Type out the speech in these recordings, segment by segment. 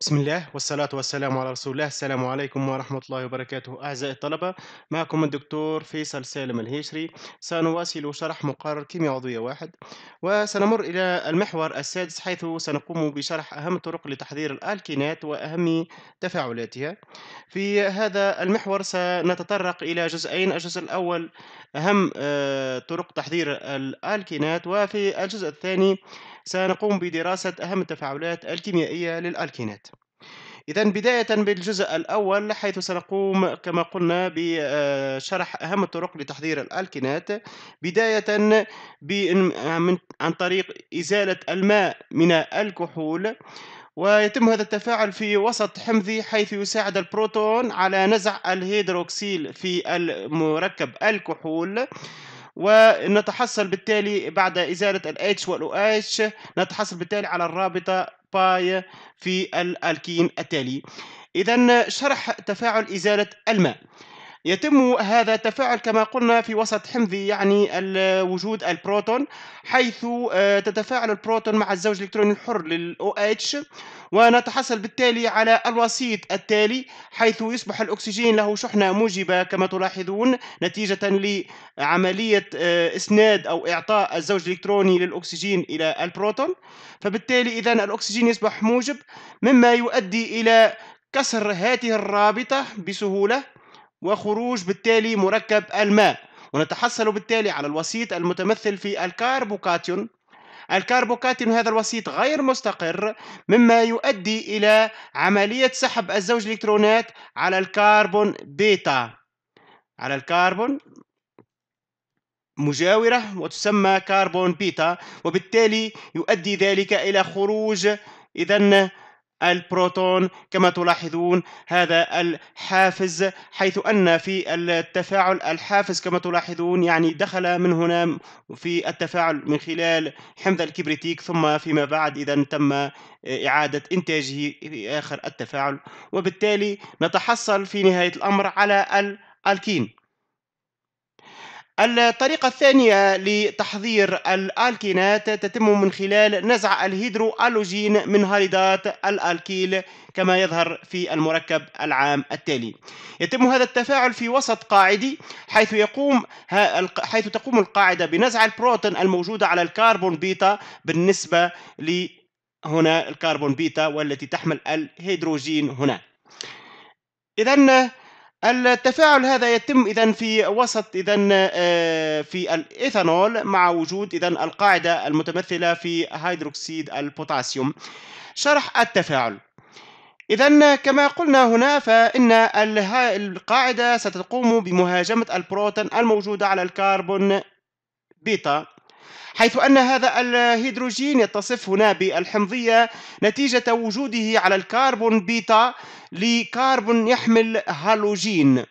بسم الله والصلاة والسلام على رسول الله. السلام عليكم ورحمة الله وبركاته. أعزائي الطلبة معكم الدكتور فيصل سالم الهيشري. سنواصل شرح مقرر كيمياء عضوية واحد وسنمر إلى المحور السادس حيث سنقوم بشرح أهم الطرق لتحضير الألكينات وأهم تفاعلاتها. في هذا المحور سنتطرق إلى جزئين. الجزء الأول أهم آه، طرق تحضير الألكينات وفي الجزء الثاني سنقوم بدراسة أهم التفاعلات الكيميائية للألكينات. إذا بداية بالجزء الأول حيث سنقوم كما قلنا بشرح أهم الطرق لتحضير الألكينات بداية عن طريق إزالة الماء من الكحول ويتم هذا التفاعل في وسط حمضي حيث يساعد البروتون على نزع الهيدروكسيل في المركب الكحول. ونتحصل بالتالي بعد إزالة ال H وال OH نتحصل بالتالي على الرابطة باي في الألكين التالي. إذا شرح تفاعل إزالة الماء. يتم هذا التفاعل كما قلنا في وسط حمضي يعني وجود البروتون حيث آه، تتفاعل البروتون مع الزوج الإلكتروني الحر لل OH ونتحصل بالتالي على الوسيط التالي حيث يصبح الأكسجين له شحنة موجبة كما تلاحظون نتيجة لعملية آه، إسناد أو إعطاء الزوج الإلكتروني للأكسجين إلى البروتون. فبالتالي إذا الأكسجين يصبح موجب مما يؤدي إلى كسر هذه الرابطة بسهولة وخروج بالتالي مركب الماء. ونتحصل بالتالي على الوسيط المتمثل في الكاربوكاتيون الكاربوكاتيون هذا الوسيط غير مستقر مما يؤدي إلى عملية سحب الزوج الإلكترونات على الكربون بيتا. على الكربون مجاورة وتسمى كربون بيتا وبالتالي يؤدي ذلك إلى خروج إذا البروتون كما تلاحظون هذا الحافز حيث أن في التفاعل الحافز كما تلاحظون يعني دخل من هنا في التفاعل من خلال حمض الكبريتيك ثم فيما بعد إذا تم إعادة إنتاجه في آخر التفاعل. وبالتالي نتحصل في نهاية الأمر على الألكين الطريقة الثانية لتحضير الألكينات تتم من خلال نزع الهيدرو هالوجين من هاليدات الألكيل كما يظهر في المركب العام التالي. يتم هذا التفاعل في وسط قاعدي حيث يقوم حيث تقوم القاعدة بنزع البروتون الموجودة على الكربون بيتا بالنسبة ل هنا الكربون بيتا والتي تحمل الهيدروجين هنا. إذا التفاعل هذا يتم إذا في وسط إذا آه، في الإيثانول مع وجود إذا القاعدة المتمثلة في هيدروكسيد البوتاسيوم. شرح التفاعل. إذا كما قلنا هنا فإن القاعدة ستقوم بمهاجمة البروتون الموجودة على الكربون بيتا. حيث أن هذا الهيدروجين يتصف هنا بالحمضية نتيجة وجوده على الكربون بيتا لكربون يحمل هالوجين.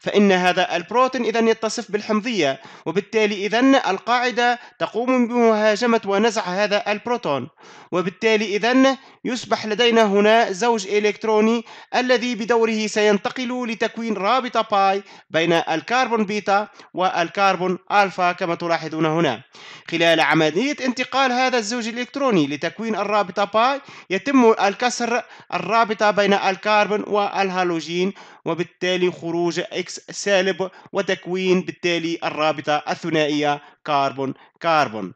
فإن هذا البروتون إذا يتصف بالحمضية وبالتالي إذا القاعدة تقوم بمهاجمة ونزع هذا البروتون. وبالتالي إذا يصبح لدينا هنا زوج إلكتروني الذي بدوره سينتقل لتكوين رابطة باي بين الكربون بيتا والكربون ألفا كما تلاحظون هنا. خلال عملية انتقال هذا الزوج الإلكتروني لتكوين الرابطة باي يتم الكسر الرابطة بين الكربون والهالوجين وبالتالي خروج X سالب وتكوين بالتالي الرابطة الثنائية كربون كربون